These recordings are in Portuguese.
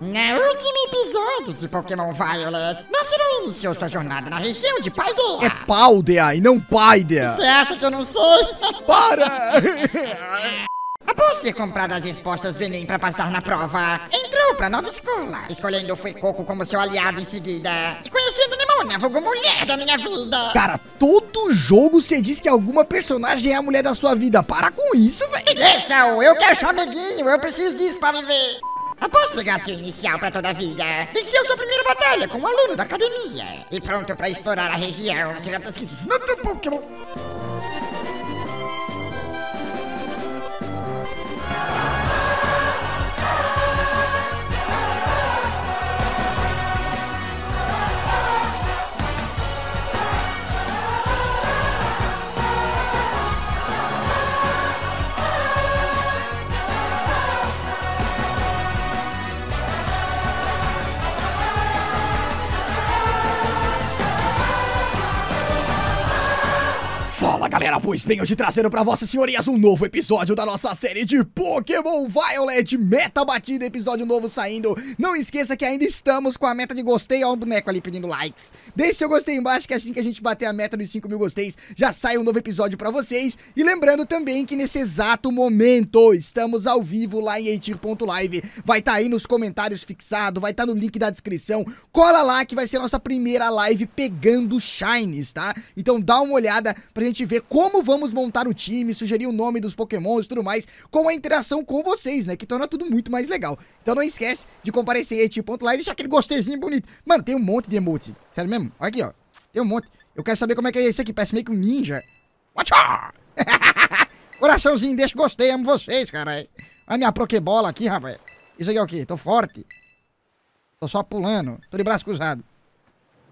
No último episódio de Pokémon Violet, nosso herói iniciou sua jornada na região de Paideia. É Paldea e não Paidea. Você acha que eu não sei? Para! Após ter comprado as respostas do Enem pra passar na prova, entrou pra nova escola, escolhendo o Fuecoco como seu aliado em seguida. E conhecendo Nemona, vulgo mulher da minha vida. Cara, todo jogo você diz que alguma personagem é a mulher da sua vida. Para com isso, velho. Me deixa, ô, eu quero seu amiguinho, eu preciso disso pra viver. Após pegar seu inicial pra toda a vida, venceu sua primeira batalha com um aluno da academia. E pronto pra explorar a região, você já pesquisou no Pokémon. Fala galera, pois bem, hoje trazendo pra vossas senhorias um novo episódio da nossa série de Pokémon Violet Meta Batida, episódio novo saindo. Não esqueça que ainda estamos com a meta de gostei, ó o boneco ali pedindo likes. Deixe seu gostei embaixo que assim que a gente bater a meta dos 5 mil gosteis, já sai um novo episódio pra vocês. E lembrando também que nesse exato momento, estamos ao vivo lá em eitir.live. Vai estar tá aí nos comentários fixado, vai estar tá no link da descrição. Cola lá que vai ser nossa primeira live pegando Shines, tá? Então dá uma olhada pra gente ver como vamos montar o time, sugerir o nome dos pokémons e tudo mais, com a interação com vocês, né, que torna tudo muito mais legal. Então não esquece de comparecer aí, tipo, lá e deixar aquele gosteizinho bonito. Mano, tem um monte de emote, sério mesmo, olha aqui, ó, tem um monte. Eu quero saber como é que é esse aqui, parece meio que um ninja. Watch Coraçãozinho, deixa gostei, amo vocês, cara. Olha minha Pokébola aqui, rapaz. Isso aqui é o quê? Tô forte. Tô só pulando, tô de braço cruzado.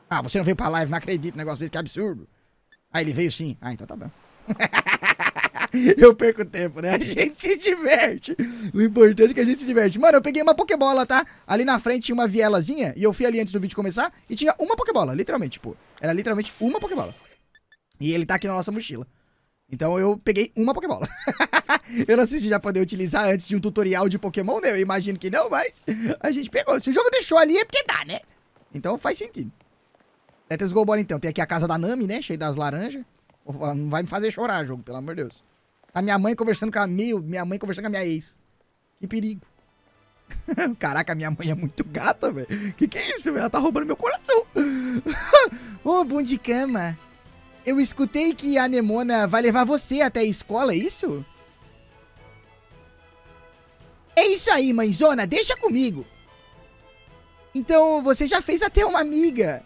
Ah, você não veio pra live, não acredito, negócio desse, que absurdo. Ah, ele veio sim. Ah, então tá bom. eu perco tempo, né? A gente se diverte. O importante é que a gente se diverte. Mano, eu peguei uma Pokébola, tá? Ali na frente tinha uma vielazinha e eu fui ali antes do vídeo começar e tinha uma Pokébola, literalmente, tipo. Era literalmente uma Pokébola. E ele tá aqui na nossa mochila. Então eu peguei uma Pokébola. eu não sei se já poder utilizar antes de um tutorial de Pokémon, né? Eu imagino que não, mas a gente pegou. Se o jogo deixou ali é porque dá, né? Então faz sentido. Let's go bora então. Tem aqui a casa da Nami, né? Cheio das laranjas. Não vai me fazer chorar, jogo, pelo amor de Deus. A minha mãe conversando com a minha, minha mãe conversando com a minha ex. Que perigo. Caraca, minha mãe é muito gata, velho. Que que é isso, velho? Ela tá roubando meu coração. Ô, oh, bom de cama. Eu escutei que a Nemona vai levar você até a escola, é isso? É isso aí, mãezona. Deixa comigo. Então, você já fez até uma amiga.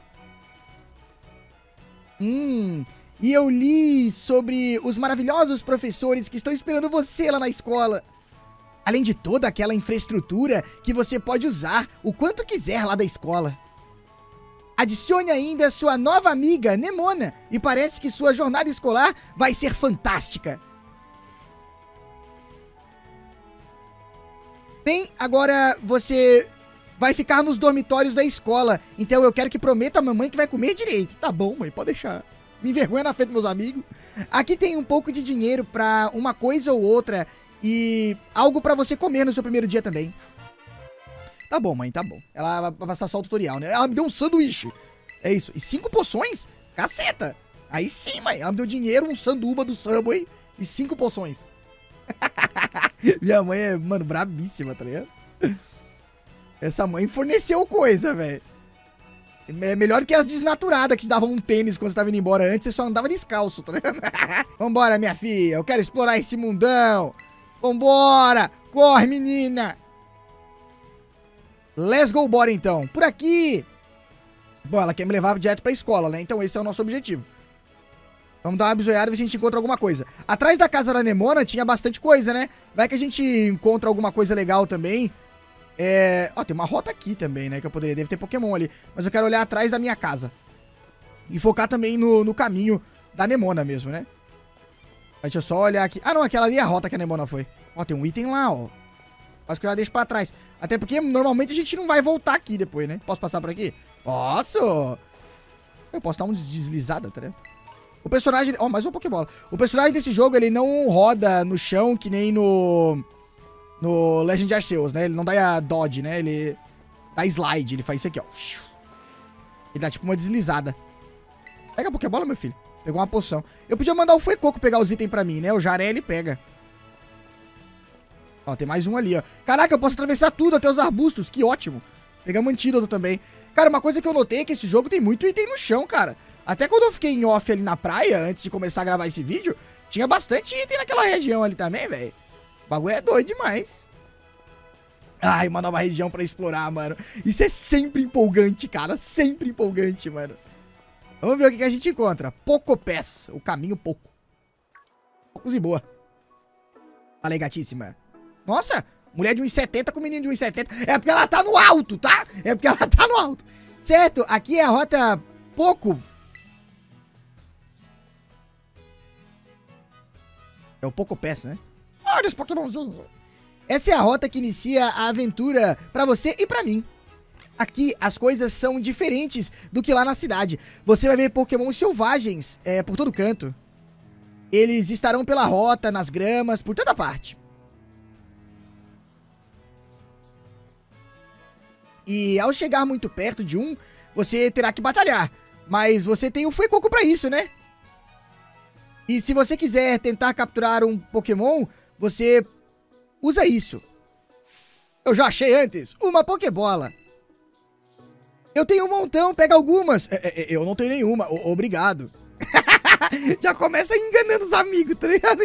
Hum, e eu li sobre os maravilhosos professores que estão esperando você lá na escola. Além de toda aquela infraestrutura que você pode usar o quanto quiser lá da escola. Adicione ainda sua nova amiga, Nemona, e parece que sua jornada escolar vai ser fantástica. Bem, agora você vai ficar nos dormitórios da escola. Então eu quero que prometa a mamãe que vai comer direito. Tá bom, mãe, pode deixar. Me envergonha na frente dos meus amigos. Aqui tem um pouco de dinheiro pra uma coisa ou outra e algo pra você comer no seu primeiro dia também. Tá bom, mãe, tá bom. Ela vai passar só o tutorial, né? Ela me deu um sanduíche. É isso. E cinco poções? Caceta. Aí sim, mãe. Ela me deu dinheiro, um sanduba do Subway e cinco poções. Minha mãe é, mano, brabíssima, tá ligado? Essa mãe forneceu coisa, velho. É melhor que as desnaturadas que davam um tênis quando você tava indo embora antes, você só andava descalço, tá ligado? Vambora, minha filha, eu quero explorar esse mundão. Vambora, corre, menina. Let's go, bora então. Por aqui. Bom, ela quer me levar direto pra escola, né? Então esse é o nosso objetivo. Vamos dar uma bisoiada e ver se a gente encontra alguma coisa. Atrás da casa da Nemona tinha bastante coisa, né? Vai que a gente encontra alguma coisa legal também. É... Ó, tem uma rota aqui também, né? Que eu poderia... Deve ter Pokémon ali. Mas eu quero olhar atrás da minha casa. E focar também no, no caminho da Nemona mesmo, né? Deixa eu só olhar aqui. Ah, não. Aquela ali é a rota que a Nemona foi. Ó, tem um item lá, ó. Acho que eu já deixo pra trás. Até porque normalmente a gente não vai voltar aqui depois, né? Posso passar por aqui? Posso! Eu posso dar uma deslizada, tá ligado? O personagem... Ó, oh, mais uma Pokébola. O personagem desse jogo, ele não roda no chão que nem no no Legend Arceus, né? Ele não dá dodge, né? Ele, Dá slide, ele faz isso aqui, ó. Ele dá tipo uma deslizada. Pega a Pokébola, meu filho. Pegou uma poção. Eu podia mandar o Fuecoco pegar os itens pra mim, né? O Jaré ele pega. Ó, tem mais um ali, ó. Caraca, eu posso atravessar tudo, até os arbustos. Que ótimo. Pegamos antídoto também. Cara, uma coisa que eu notei é que esse jogo tem muito item no chão, cara. Até quando eu fiquei em off ali na praia, antes de começar a gravar esse vídeo, tinha bastante item naquela região ali também, velho. O bagulho é doido demais. Ai, uma nova região pra explorar, mano. Isso é sempre empolgante, cara. Sempre empolgante, mano. Vamos ver o que, a gente encontra. Pocopés. O caminho pouco. Poucos e boa. Falei, gatíssima. Nossa, mulher de 1,70 com menino de 1,70. É porque ela tá no alto, tá? É porque ela tá no alto. Certo, aqui é a rota pouco É o Poco Pass, né? Olha os Pokémonzinhos. Essa é a rota que inicia a aventura para você e para mim. Aqui as coisas são diferentes do que lá na cidade. Você vai ver Pokémon selvagens é, por todo canto. Eles estarão pela rota, nas gramas, por toda parte. E ao chegar muito perto de um, você terá que batalhar. Mas você tem o Fuecoco pra isso, né? E se você quiser tentar capturar um Pokémon, você usa isso. Eu já achei antes, uma Pokébola. Eu tenho um montão, pega algumas. É, é, é eu não tenho nenhuma, obrigado. já começa enganando os amigos, tá ligado?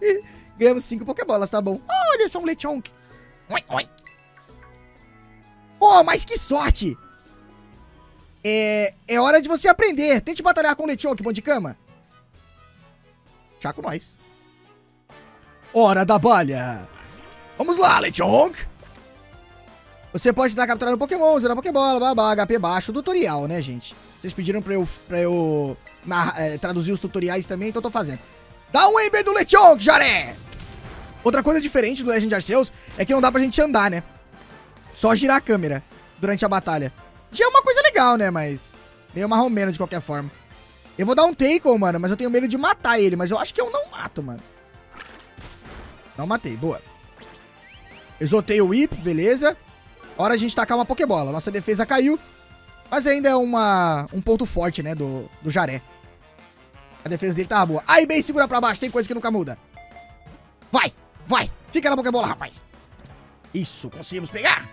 Ganhamos cinco Pokébolas, tá bom. Olha só um Lechonk. Oi, oi. Oh, mas que sorte! É, é hora de você aprender. Tente batalhar com o Lechonk, bom de cama. Tchau com nós. Hora da balha. Vamos lá, Lechonk. Você pode estar capturando Pokémon, zerar Pokébola, babá, HP baixo, tutorial, né, gente? Vocês pediram pra eu, pra eu na, é, traduzir os tutoriais também, então eu tô fazendo. Dá um Ember do Lechonk, Jaré! Outra coisa diferente do Legend Arceus é que não dá pra gente andar, né? Só girar a câmera durante a batalha. Já é uma coisa legal, né, mas meio marromeno de qualquer forma. Eu vou dar um tackle, mano, mas eu tenho medo de matar ele. Mas eu acho que eu não mato, mano. Não matei, boa. Exotei o whip, beleza. Hora a gente tacar uma Pokébola. Nossa defesa caiu. Mas ainda é uma, um ponto forte, né, do, do Jaré. A defesa dele tá boa. Aí, bem, segura pra baixo. Tem coisa que nunca muda. Vai, vai. Fica na Pokébola, rapaz. Isso, conseguimos pegar.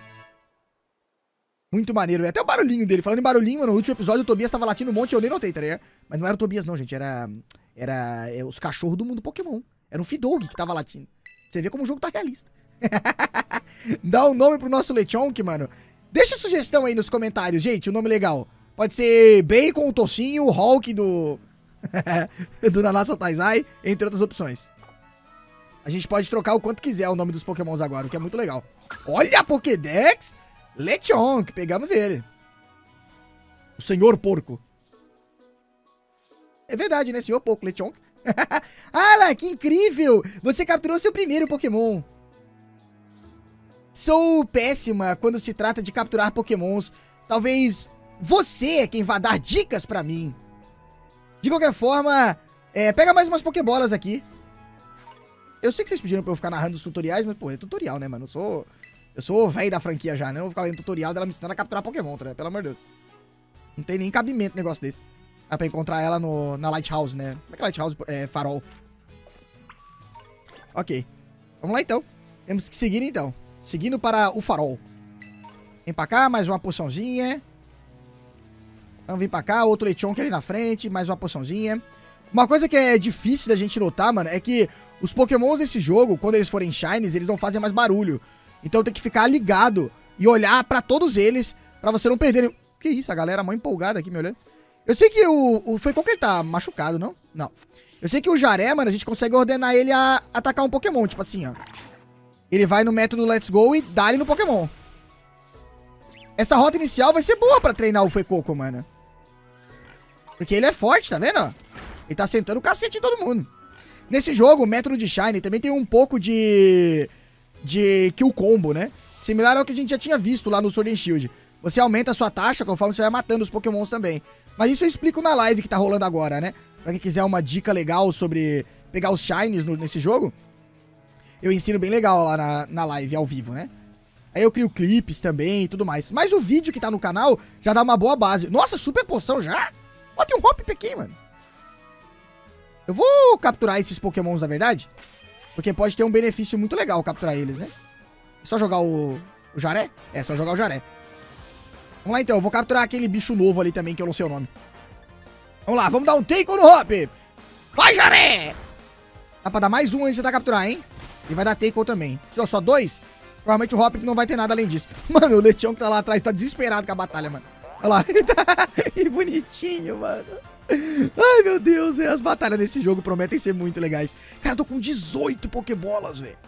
Muito maneiro, Até o barulhinho dele. Falando em barulhinho, mano, no último episódio o Tobias tava latindo um monte, eu nem notei, tá ligado? Mas não era o Tobias, não, gente. Era. Era é, os cachorros do mundo Pokémon. Era um Fidog que tava latindo. Você vê como o jogo tá realista. Dá um nome pro nosso Lechonk, mano. Deixa sugestão aí nos comentários, gente. O um nome legal. Pode ser Bacon, Tocinho, Hulk do. do Nanatsu Taizai, entre outras opções. A gente pode trocar o quanto quiser o nome dos Pokémons agora, o que é muito legal. Olha a Pokédex! Lechonk, pegamos ele. O senhor porco. É verdade, né, senhor porco, Lechonk? ah, que incrível! Você capturou seu primeiro Pokémon. Sou péssima quando se trata de capturar Pokémons. Talvez você é quem vá dar dicas pra mim. De qualquer forma, é, pega mais umas Pokébolas aqui. Eu sei que vocês pediram pra eu ficar narrando os tutoriais, mas, pô, é tutorial, né, mano? Eu sou eu sou velho da franquia já, né? Eu vou ficar vendo tutorial dela me ensinando a capturar Pokémon, tá? Pelo amor de Deus. Não tem nem cabimento negócio desse. Dá pra encontrar ela no, na Lighthouse, né? Como é que é Lighthouse? É, farol. Ok. Vamos lá, então. Temos que seguir, então. Seguindo para o farol. Vem pra cá, mais uma poçãozinha. Vamos vir pra cá, outro Lechonk ali na frente, mais uma poçãozinha. Uma coisa que é difícil da gente notar, mano, é que os pokémons desse jogo, quando eles forem shines, eles não fazem mais barulho. Então tem que ficar ligado e olhar para todos eles para você não perder. Que isso, a galera mó empolgada aqui me olhando. Eu sei que o, o foi que ele tá machucado, não? Não. Eu sei que o Jaré, mano, a gente consegue ordenar ele a atacar um Pokémon, tipo assim, ó. Ele vai no método Let's Go e dá ele no Pokémon. Essa rota inicial vai ser boa pra treinar o Fuecoco, mano. Porque ele é forte, tá vendo? Ele tá sentando o cacete em todo mundo. Nesse jogo, o método de Shine também tem um pouco de de kill combo, né? Similar ao que a gente já tinha visto lá no Sword and Shield. Você aumenta a sua taxa conforme você vai matando os pokémons também. Mas isso eu explico na live que tá rolando agora, né? Pra quem quiser uma dica legal sobre pegar os shines no, nesse jogo, eu ensino bem legal lá na, na live, ao vivo, né? Aí eu crio clipes também e tudo mais. Mas o vídeo que tá no canal já dá uma boa base. Nossa, super poção já? Ó, tem um hop aqui, mano. Eu vou capturar esses pokémons, na verdade. Porque pode ter um benefício muito legal capturar eles, né? É só jogar o, o jaré? É, só jogar o jaré. Vamos lá então, eu vou capturar aquele bicho novo ali também, que eu não sei o nome. Vamos lá, vamos dar um take no hop. Vai, jaré! Dá pra dar mais um antes de tentar capturar, hein? E vai dar take também. Ó, só dois. Provavelmente o Hop não vai ter nada além disso. Mano, o Lechão que tá lá atrás tá desesperado com a batalha, mano. Olha lá. que bonitinho, mano. Ai, meu Deus. As batalhas nesse jogo prometem ser muito legais. Cara, eu tô com 18 Pokébolas, velho.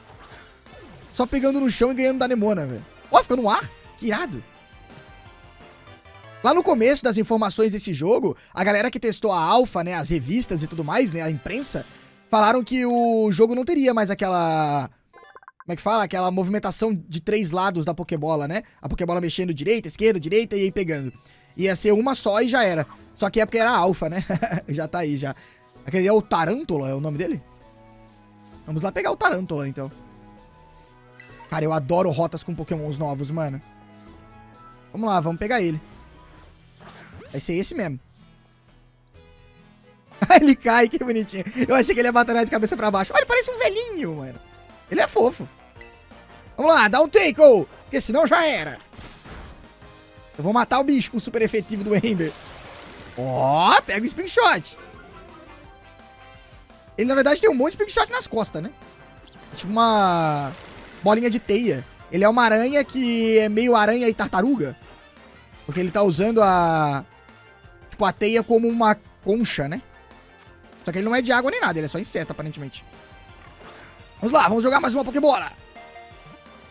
Só pegando no chão e ganhando da Nemona, velho. Ó, ficou no ar. Que irado. Lá no começo das informações desse jogo, a galera que testou a alfa, né, as revistas e tudo mais, né, a imprensa, falaram que o jogo não teria mais aquela. Como é que fala? Aquela movimentação de três lados da Pokébola, né? A Pokébola mexendo direita, esquerda, direita e aí pegando. Ia ser uma só e já era. Só que é porque era alfa, né? já tá aí, já. Aquele é o Tarântula, é o nome dele? Vamos lá pegar o Tarântula, então. Cara, eu adoro rotas com pokémons novos, mano. Vamos lá, vamos pegar ele. Vai ser esse mesmo. ele cai, que bonitinho. Eu achei que ele ia batalhar de cabeça pra baixo. Olha, ele parece um velhinho, mano. Ele é fofo. Vamos lá, dá um take, -o, porque senão já era. Eu vou matar o bicho com o super efetivo do Ember. Ó, oh, pega o Spring Shot. Ele, na verdade, tem um monte de Spring Shot nas costas, né? É tipo uma bolinha de teia. Ele é uma aranha que é meio aranha e tartaruga. Porque ele tá usando a... Tipo, como uma concha, né? Só que ele não é de água nem nada, ele é só inseto, aparentemente. Vamos lá, vamos jogar mais uma Pokébola.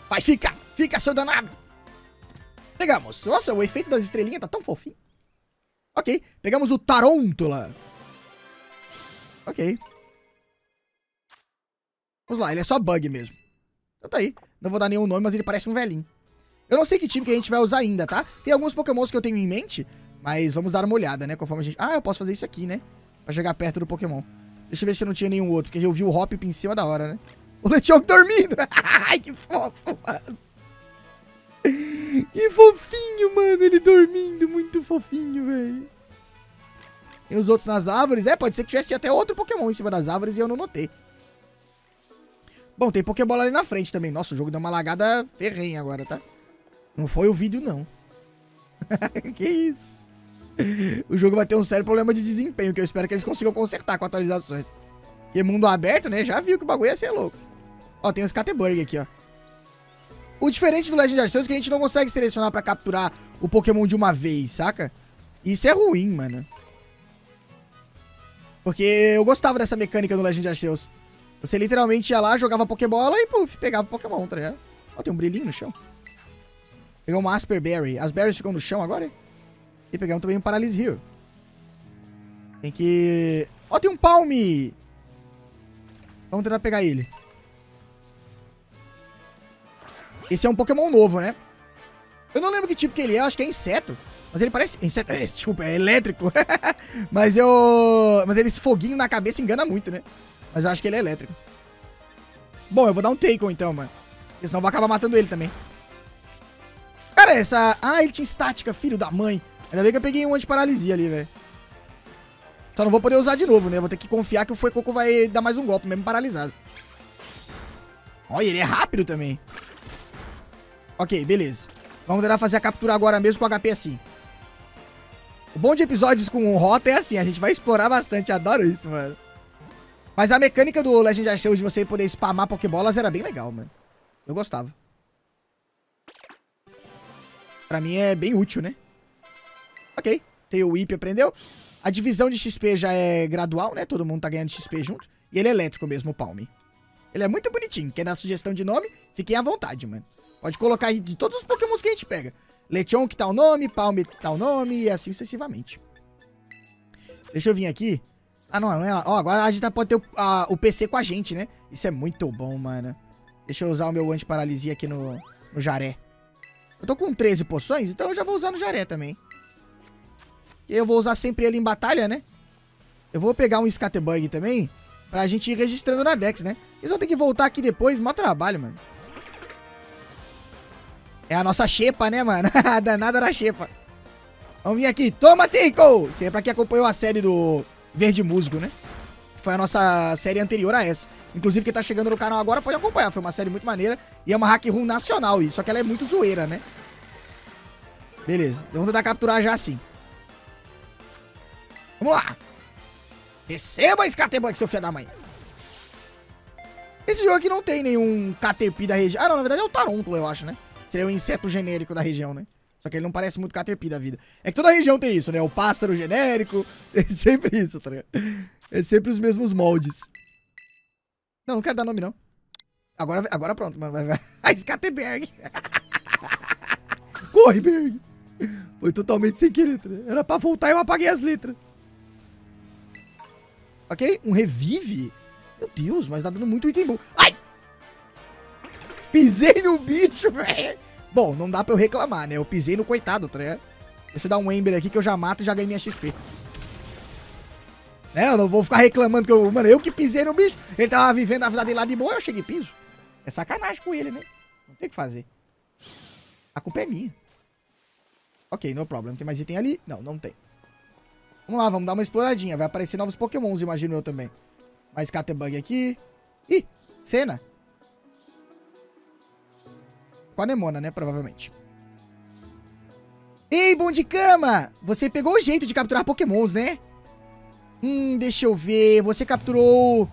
Vai, fica! Fica, seu danado! Pegamos. Nossa, o efeito das estrelinhas tá tão fofinho. Ok, pegamos o Tarôntula. Ok. Vamos lá, ele é só bug mesmo. Então tá aí. Não vou dar nenhum nome, mas ele parece um velhinho. Eu não sei que time que a gente vai usar ainda, tá? Tem alguns pokémons que eu tenho em mente, mas vamos dar uma olhada, né? Conforme a gente... Ah, eu posso fazer isso aqui, né? Pra chegar perto do Pokémon. Deixa eu ver se não tinha nenhum outro, porque eu vi o Hop em cima da hora, né? O Lechonk dormindo! Ai, que fofo, mano! Que fofinho, mano, ele dormindo, muito fofinho, velho. Tem os outros nas árvores. É, pode ser que tivesse até outro Pokémon em cima das árvores e eu não notei. Bom, tem Pokébola ali na frente também. Nossa, o jogo deu uma lagada ferrenha agora, tá? Não foi o vídeo, não. que isso? o jogo vai ter um sério problema de desempenho, que eu espero que eles consigam consertar com atualizações. Porque mundo aberto, né? Já viu que o bagulho ia ser louco. Ó, tem o Scatterburg aqui, ó. O diferente do Legend Arceus é que a gente não consegue selecionar pra capturar o Pokémon de uma vez, saca? Isso é ruim, mano. Porque eu gostava dessa mecânica no Legend Arceus. Você literalmente ia lá, jogava Pokébola e, puf, pegava Pokémon, tá ligado? Ó, tem um brilhinho no chão. Pegou uma Asper Berry. As berries ficam no chão agora, hein? E pegamos também um Paralyse Heal. Tem que... Ó, oh, tem um Palme! Vamos tentar pegar ele. Esse é um Pokémon novo, né? Eu não lembro que tipo que ele é, acho que é inseto. Mas ele parece... Inseto... É, desculpa, é elétrico. mas eu... Mas ele, esse foguinho na cabeça engana muito, né? Mas eu acho que ele é elétrico. Bom, eu vou dar um Taken então, mano. Porque senão eu vou acabar matando ele também. Cara, essa... Ah, ele tinha estática, filho da mãe. Ainda bem que eu peguei um anti-paralisia ali, velho. Só não vou poder usar de novo, né? Vou ter que confiar que o Fuecoco vai dar mais um golpe, mesmo paralisado. Olha, ele é rápido também. Ok, beleza. Vamos tentar fazer a captura agora mesmo com o HP assim. O bom de episódios com rota é assim, a gente vai explorar bastante. Adoro isso, mano. Mas a mecânica do Legend Arceus de você poder spamar Pokébolas era bem legal, mano. Eu gostava. Pra mim é bem útil, né? Ok, tem o IP, aprendeu. A divisão de XP já é gradual, né? Todo mundo tá ganhando XP junto. E ele é elétrico mesmo, o Palme. Ele é muito bonitinho. Quer dar sugestão de nome? Fiquem à vontade, mano. Pode colocar aí de todos os pokémons que a gente pega. Lechon que tá o nome, Palme tá o nome e assim sucessivamente. Deixa eu vir aqui. Ah, não, não é lá. Ó, agora a gente pode ter o, a, o PC com a gente, né? Isso é muito bom, mano. Deixa eu usar o meu anti-paralisia aqui no, no jaré. Eu tô com 13 poções, então eu já vou usar no jaré também. Eu vou usar sempre ele em batalha, né? Eu vou pegar um Scatterbug também, pra gente ir registrando na Dex, né? Eles vão ter que voltar aqui depois, mó trabalho, mano. É a nossa xepa, né, mano? Danada da xepa. Vamos vir aqui. Toma, Tico! Você é pra quem acompanhou a série do Verde Musgo, né? Foi a nossa série anterior a essa. Inclusive, quem tá chegando no canal agora pode acompanhar. Foi uma série muito maneira. E é uma hack room nacional, só que ela é muito zoeira, né? Beleza. Vamos tentar capturar já assim. Vamos lá. Receba esse Caterpie, seu filho da mãe. Esse jogo aqui não tem nenhum Caterpie da região. Ah, não, na verdade é o Tarôntulo, eu acho, né? Seria o inseto genérico da região, né? Só que ele não parece muito Caterpie da vida. É que toda região tem isso, né? O pássaro genérico. É sempre isso, tá ligado? É sempre os mesmos moldes. Não, não quero dar nome, não. Agora, agora pronto. Vai, vai. Skateberg. Corre, Berg. Foi totalmente sem querer, tá Era pra voltar e eu apaguei as letras. Ok? Um revive? Meu Deus, mas tá dando muito item bom. Ai! Pisei no bicho, velho. Bom, não dá pra eu reclamar, né? Eu pisei no coitado, tá ligado? Deixa eu dar um Ember aqui que eu já mato e já ganhei minha XP. Né? Eu não vou ficar reclamando que eu... Mano, eu que pisei no bicho. Ele tava vivendo a vida dele lá de boa, eu cheguei piso. É sacanagem com ele, né? Não tem o que fazer. A culpa é minha. Ok, no problem. Tem mais item ali? Não, não tem. Vamos lá, vamos dar uma exploradinha. Vai aparecer novos pokémons, imagino eu também. Mais Catebug aqui. Ih, cena. Com a Nemona, né? Provavelmente. Ei, bom de cama! Você pegou o jeito de capturar pokémons, né? Hum, deixa eu ver. Você capturou...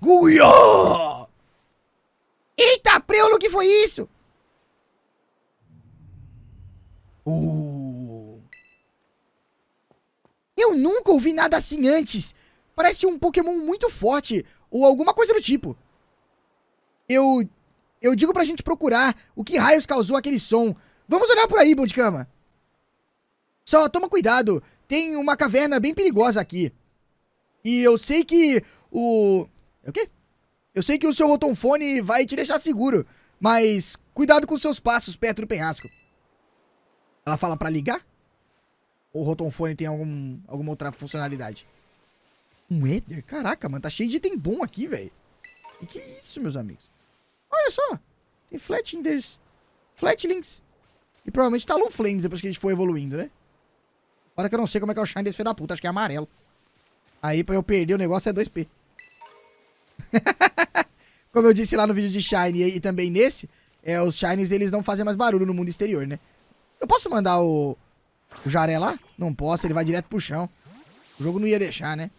Guiá! Eita, preolo, o que foi isso? Uh. Eu nunca ouvi nada assim antes. Parece um Pokémon muito forte, ou alguma coisa do tipo. Eu... Eu digo pra gente procurar o que raios causou aquele som. Vamos olhar por aí, Bondicama. Só toma cuidado, tem uma caverna bem perigosa aqui. E eu sei que o... É o quê? Eu sei que o seu rotonfone vai te deixar seguro, mas cuidado com seus passos perto do penhasco. Ela fala pra ligar? O rotonfone tem algum, alguma outra funcionalidade? Um Ether? Caraca, mano, tá cheio de item bom aqui, velho. E que isso, meus amigos? Olha só. Tem Flatinders. Flatlings. E provavelmente Talon Flames depois que a gente for evoluindo, né? Fora que eu não sei como é que é o Shine desse da puta. Acho que é amarelo. Aí pra eu perder o negócio é 2P. como eu disse lá no vídeo de Shine e, e também nesse, é, os Shines eles não fazem mais barulho no mundo exterior, né? Eu posso mandar o, o Jaré lá? Não posso, ele vai direto pro chão. O jogo não ia deixar, né?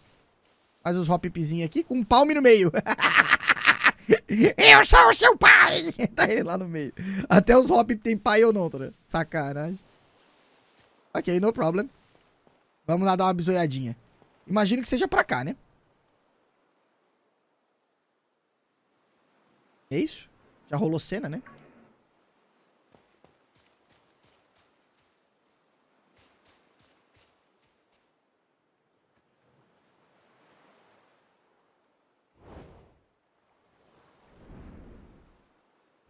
Faz os hopzinhos aqui com um palme no meio. Eu sou o seu pai! tá ele lá no meio. Até os hop tem pai ou não, tá? Sacanagem. Ok, no problem. Vamos lá dar uma bisoiadinha. Imagino que seja pra cá, né? É isso? Já rolou cena, né?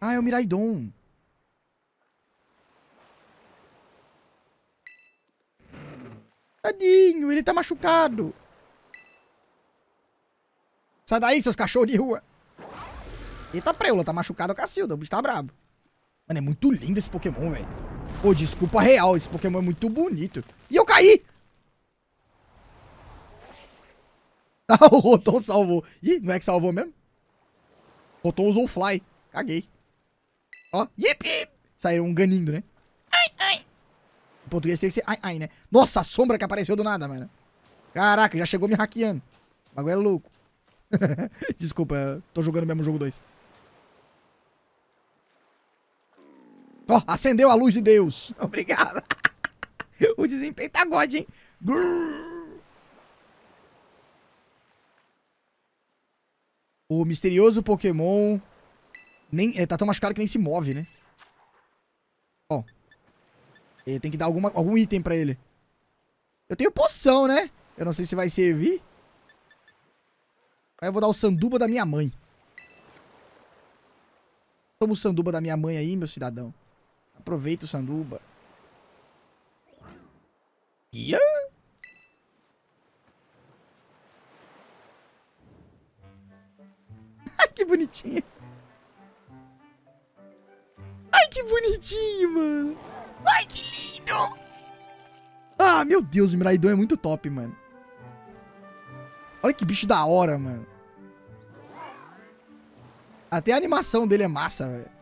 Ah, é o Miraidon. Tadinho, ele tá machucado. Sai daí, seus cachorros de rua. Eita preula, tá machucado a Cacilda, o bicho tá brabo. Mano, é muito lindo esse Pokémon, velho. Pô, desculpa real, esse Pokémon é muito bonito. E eu caí! Ah, o Rotom salvou. Ih, não é que salvou mesmo? O Rotom usou o Fly. Caguei. Ó, yip, yip. Saíram ganindo, né? Ai, ai. Em português tem que ser ai, ai, né? Nossa, a sombra que apareceu do nada, mano. Caraca, já chegou me hackeando. O bagulho é louco. Desculpa, tô jogando mesmo jogo 2. Ó, acendeu a luz de Deus. Obrigado. o desempenho tá god, hein? Grrr. O misterioso Pokémon nem, ele tá tão machucado que nem se move, né? Ó. Ele tem que dar alguma, algum item pra ele. Eu tenho poção, né? Eu não sei se vai servir. Aí eu vou dar o sanduba da minha mãe. Toma o sanduba da minha mãe aí, meu cidadão. Aproveita o sanduba. Ia? que bonitinha. Que bonitinho, mano. Ai, que lindo. Ah, meu Deus, o Miraidon é muito top, mano. Olha que bicho da hora, mano. Até a animação dele é massa, velho.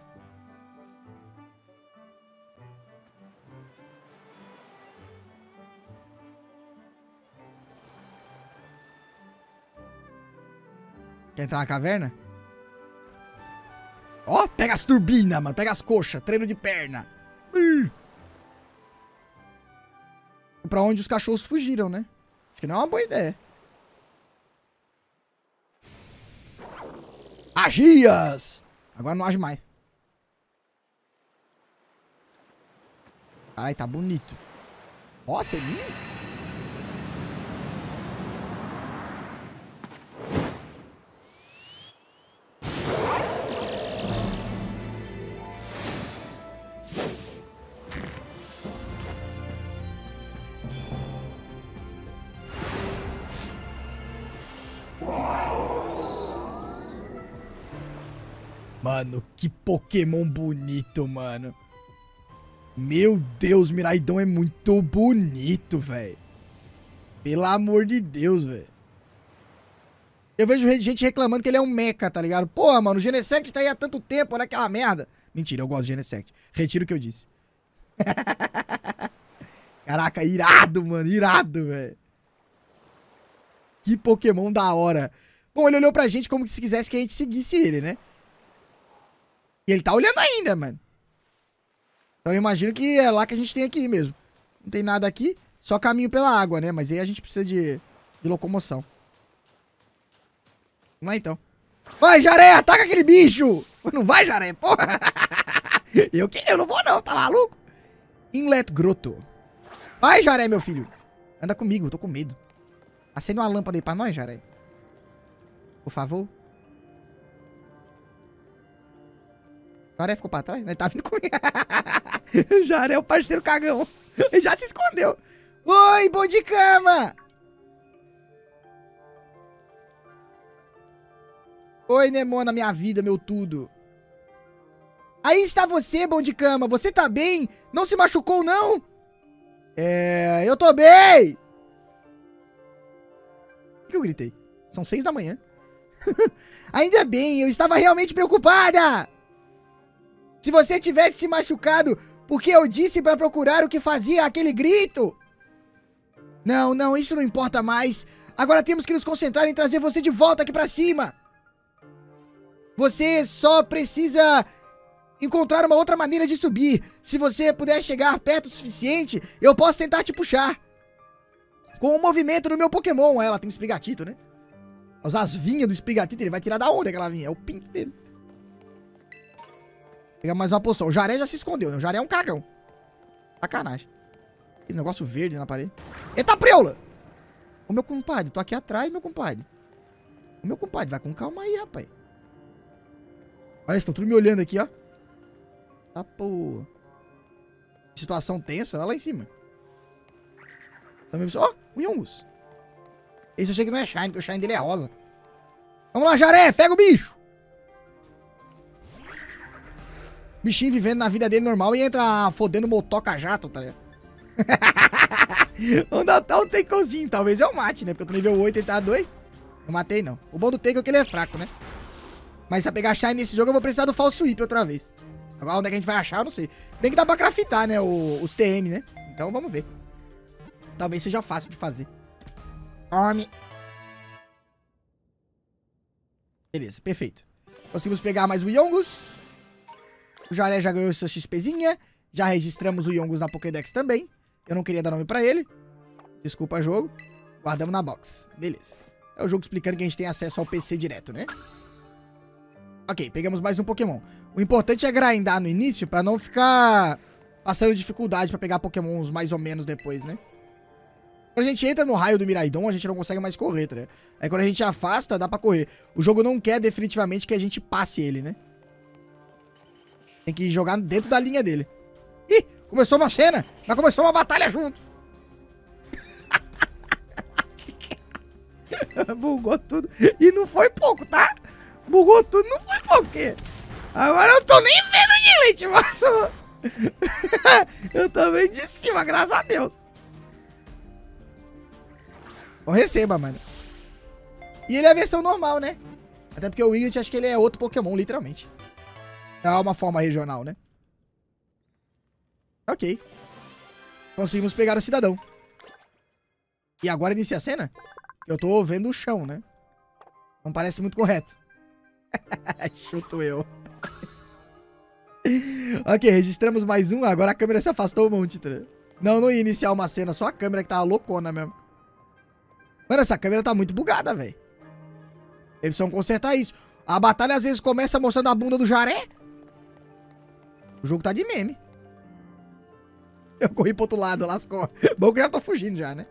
Quer entrar na caverna? Ó, pega as turbinas, mano. Pega as coxas. Treino de perna. Ih. Pra onde os cachorros fugiram, né? Acho que não é uma boa ideia. Agias! Agora não age mais. Ai, tá bonito. Ó, selinho. Mano, que Pokémon bonito, mano. Meu Deus, Miraidon é muito bonito, velho. Pelo amor de Deus, velho. Eu vejo gente reclamando que ele é um mecha, tá ligado? Porra, mano, o Genesect tá aí há tanto tempo, olha aquela merda. Mentira, eu gosto do Genesect. Retiro o que eu disse. Caraca, irado, mano, irado, velho. Que Pokémon da hora. Bom, ele olhou pra gente como se quisesse que a gente seguisse ele, né? E ele tá olhando ainda, mano. Então eu imagino que é lá que a gente tem aqui mesmo. Não tem nada aqui, só caminho pela água, né? Mas aí a gente precisa de, de locomoção. Vamos lá então. Vai, Jaré, ataca aquele bicho! Não vai, Jaré, porra! Eu que eu não vou não, tá maluco? Inlet Grotto. Vai, Jaré, meu filho. Anda comigo, eu tô com medo. Acende uma lâmpada aí pra nós, Jaré. Por favor. Jaré ficou pra trás? Ele tá vindo comigo. Jaré é o parceiro cagão. Ele já se escondeu. Oi, bom de cama! Oi, Nemona, minha vida, meu tudo. Aí está você, bom de cama. Você tá bem? Não se machucou, não? É, eu tô bem. O que eu gritei? São seis da manhã. Ainda bem, eu estava realmente preocupada. Se você tivesse se machucado, porque eu disse para procurar o que fazia aquele grito? Não, não, isso não importa mais. Agora temos que nos concentrar em trazer você de volta aqui para cima. Você só precisa encontrar uma outra maneira de subir. Se você puder chegar perto o suficiente, eu posso tentar te puxar. Com o movimento do meu Pokémon. Ela tem um esprigatito, né? As asvinhas do esprigatito, ele vai tirar da onde aquela vinha? É o pinto dele. Pegar mais uma poção. O Jaré já se escondeu, né? O Jaré é um cagão. Sacanagem. Esse negócio verde na parede. Eita, preula! Ô, meu compadre, tô aqui atrás, meu compadre. Ô, meu compadre, vai com calma aí, rapaz. Olha, estão tudo me olhando aqui, ó. Tá, pô. Situação tensa, olha lá em cima. Ó, oh, o Yongus. Esse eu sei que não é Shine, porque o Shine dele é rosa. Vamos lá, Jaré, pega o bicho. Bichinho vivendo na vida dele normal e entra fodendo motoca jato, tá ligado? o Natal tem cozinho. Talvez eu mate, né? Porque eu tô nível 8 e tá 2. Não matei, não. O bom do Take é que ele é fraco, né? Mas eu pegar Shine nesse jogo, eu vou precisar do falso whip outra vez. Agora onde é que a gente vai achar, eu não sei. Bem que dá pra craftar, né? O, os TM, né? Então vamos ver. Talvez seja fácil de fazer. Tome. Beleza, perfeito. Conseguimos pegar mais o Yongus. O Jaré já ganhou sua XPzinha. Já registramos o Yongus na Pokédex também. Eu não queria dar nome pra ele. Desculpa, jogo. Guardamos na box. Beleza. É o jogo explicando que a gente tem acesso ao PC direto, né? Ok, pegamos mais um Pokémon. O importante é grindar no início pra não ficar passando dificuldade pra pegar Pokémons mais ou menos depois, né? Quando a gente entra no raio do Miraidon, a gente não consegue mais correr, tá? Aí quando a gente afasta, dá pra correr. O jogo não quer definitivamente que a gente passe ele, né? Tem que jogar dentro da linha dele. Ih, começou uma cena, mas começou uma batalha junto. Bugou tudo. E não foi pouco, tá? Bugou tudo, não foi pouco. Agora eu tô nem vendo Leite, mano! eu tô vendo de cima, graças a Deus. Bom, receba, mano. E ele é a versão normal, né? Até porque o Ignis, acho que ele é outro Pokémon, literalmente. É uma forma regional, né? Ok. Conseguimos pegar o cidadão. E agora inicia a cena? Eu tô vendo o chão, né? Não parece muito correto. Chuto eu. ok, registramos mais um. Agora a câmera se afastou um monte. Tá? Não, não ia iniciar uma cena. Só a câmera que tava loucona mesmo. Mano, essa câmera tá muito bugada, velho. Eles precisam consertar isso. A batalha às vezes começa mostrando a bunda do jaré. O jogo tá de meme. Eu corri pro outro lado, lascou. Bom que já tô fugindo já, né?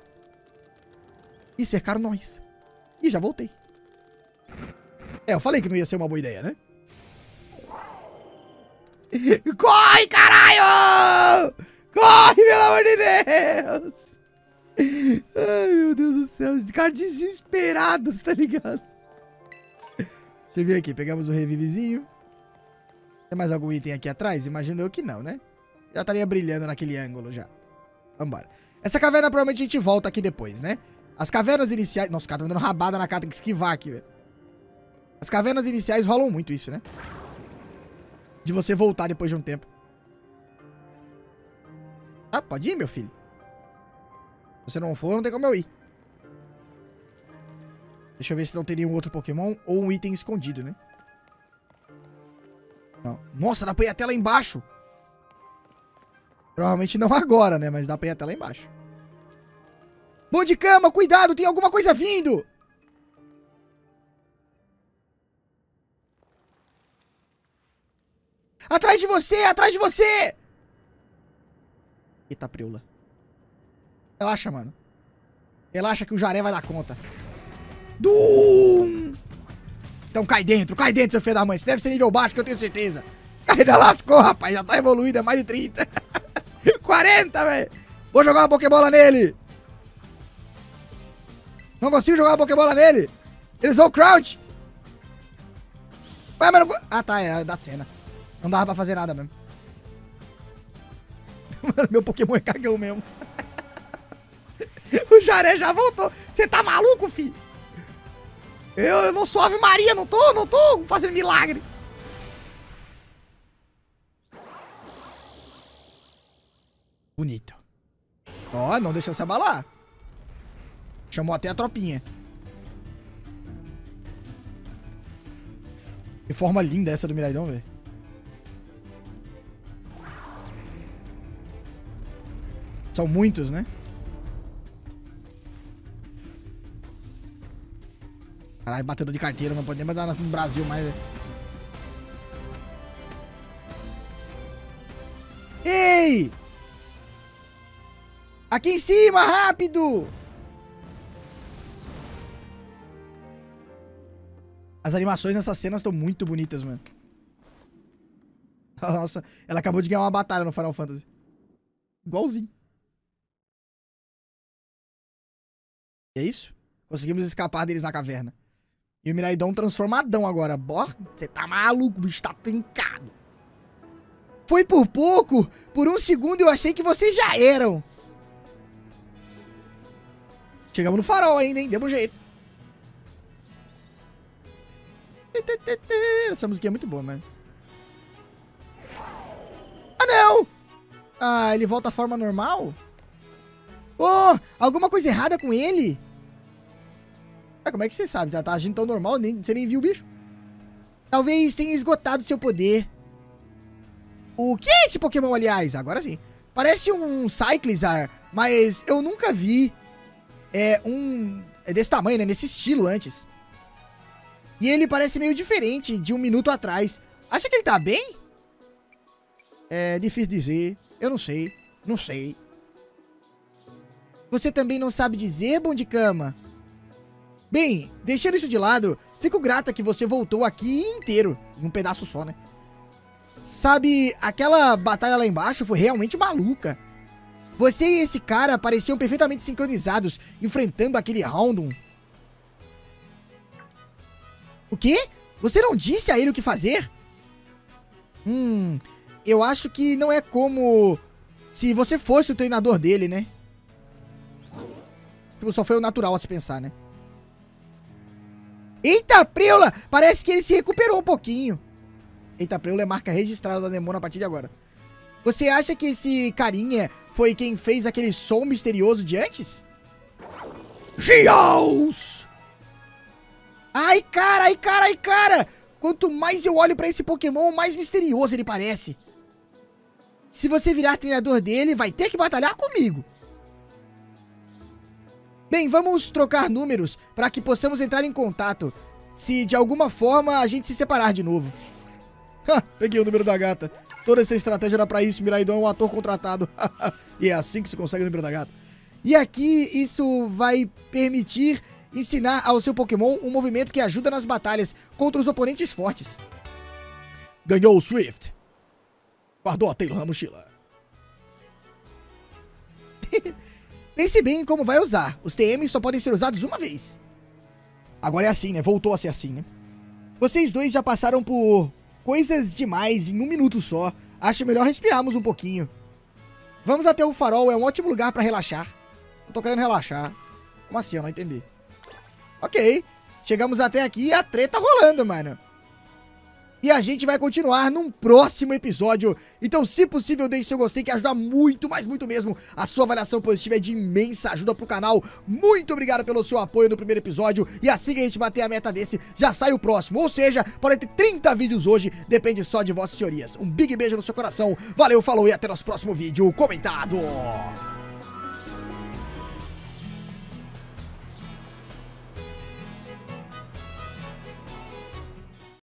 Ih, cercaram nós. Ih, já voltei. É, eu falei que não ia ser uma boa ideia, né? Corre, caralho! Corre, pelo amor de Deus! Ai, meu Deus do céu. Os caras desesperados, tá ligado? Deixa eu ver aqui. Pegamos o revivezinho. Tem mais algum item aqui atrás? Imagino eu que não, né? Já estaria brilhando naquele ângulo já. Vambora. Essa caverna provavelmente a gente volta aqui depois, né? As cavernas iniciais... Nossa, cara tá me dando rabada na cara, tem que esquivar aqui, velho. As cavernas iniciais rolam muito isso, né? De você voltar depois de um tempo. Ah, pode ir, meu filho. Se você não for, não tem como eu ir. Deixa eu ver se não tem nenhum outro Pokémon ou um item escondido, né? Não. Nossa, dá pra ir até lá embaixo. Provavelmente não agora, né? Mas dá pra ir até lá embaixo. Bom de cama, cuidado, tem alguma coisa vindo! Atrás de você, atrás de você! Eita, preula. Relaxa, mano. Relaxa que o Jaré vai dar conta. Dum! Então cai dentro, cai dentro, seu filho da mãe. Você deve ser nível baixo, que eu tenho certeza. Ainda lascou, rapaz. Já tá evoluído, é mais de 30. 40, velho. Vou jogar uma Pokébola nele. Não consigo jogar uma Pokébola nele. Eles vão crouch. Ué, mas não... Ah, tá, é da cena. Não dava pra fazer nada mesmo. Mano, meu Pokémon é cagão mesmo. o Jaré já voltou. Você tá maluco, fi? Eu, eu não sou Ave Maria, não tô, não tô fazendo milagre. Bonito. Ó, não deixou se abalar. Chamou até a tropinha. Que forma linda essa do Miraidão, velho. São muitos, né? Caralho, batedor de carteira, não pode nem mandar no Brasil mais. Ei! Aqui em cima, rápido! As animações nessas cenas estão muito bonitas, mano. Nossa, ela acabou de ganhar uma batalha no Final Fantasy. Igualzinho. E é isso? Conseguimos escapar deles na caverna. E o Miraidon transformadão agora. Bó, você tá maluco, o bicho tá trincado. Foi por pouco. Por um segundo eu achei que vocês já eram. Chegamos no farol ainda, hein? Demos jeito. Essa música é muito boa, mano. Ah, não! Ah, ele volta à forma normal? Oh, alguma coisa errada com ele? Ah, como é que você sabe? Já tá agindo tão normal, nem, você nem viu o bicho. Talvez tenha esgotado seu poder. O que é esse Pokémon, aliás? Agora sim. Parece um Cyclizar, mas eu nunca vi é, um é desse tamanho, né? Nesse estilo antes. E ele parece meio diferente de um minuto atrás. Acha que ele tá bem? É difícil dizer. Eu não sei. Não sei. Você também não sabe dizer, bom de cama? Bem, deixando isso de lado, fico grata que você voltou aqui inteiro, em um pedaço só, né? Sabe, aquela batalha lá embaixo foi realmente maluca. Você e esse cara pareciam perfeitamente sincronizados, enfrentando aquele Houndoom. O quê? Você não disse a ele o que fazer? Hum, eu acho que não é como se você fosse o treinador dele, né? Tipo, só foi o natural a se pensar, né? Eita, Preula! Parece que ele se recuperou um pouquinho. Eita, Preula é marca registrada da Demônio a partir de agora. Você acha que esse carinha foi quem fez aquele som misterioso de antes? Giaus! Ai, cara, ai, cara, ai, cara! Quanto mais eu olho pra esse Pokémon, mais misterioso ele parece. Se você virar treinador dele, vai ter que batalhar comigo. Bem, vamos trocar números para que possamos entrar em contato. Se de alguma forma a gente se separar de novo. Ha, peguei o número da gata. Toda essa estratégia era pra isso. Miraidon é um ator contratado. e é assim que se consegue o número da gata. E aqui isso vai permitir ensinar ao seu Pokémon um movimento que ajuda nas batalhas contra os oponentes fortes. Ganhou o Swift. Guardou a Taylor na mochila. Pense bem em como vai usar. Os TMs só podem ser usados uma vez. Agora é assim, né? Voltou a ser assim, né? Vocês dois já passaram por coisas demais em um minuto só. Acho melhor respirarmos um pouquinho. Vamos até o farol, é um ótimo lugar pra relaxar. Eu tô querendo relaxar. Como assim? Eu não entendi. Ok. Chegamos até aqui e a treta rolando, mano. E a gente vai continuar num próximo episódio. Então, se possível, deixe seu gostei, que ajuda muito, mas muito mesmo. A sua avaliação positiva é de imensa ajuda pro canal. Muito obrigado pelo seu apoio no primeiro episódio. E assim que a gente bater a meta desse, já sai o próximo. Ou seja, pode ter 30 vídeos hoje, depende só de vossas teorias. Um big beijo no seu coração. Valeu, falou e até nosso próximo vídeo comentado.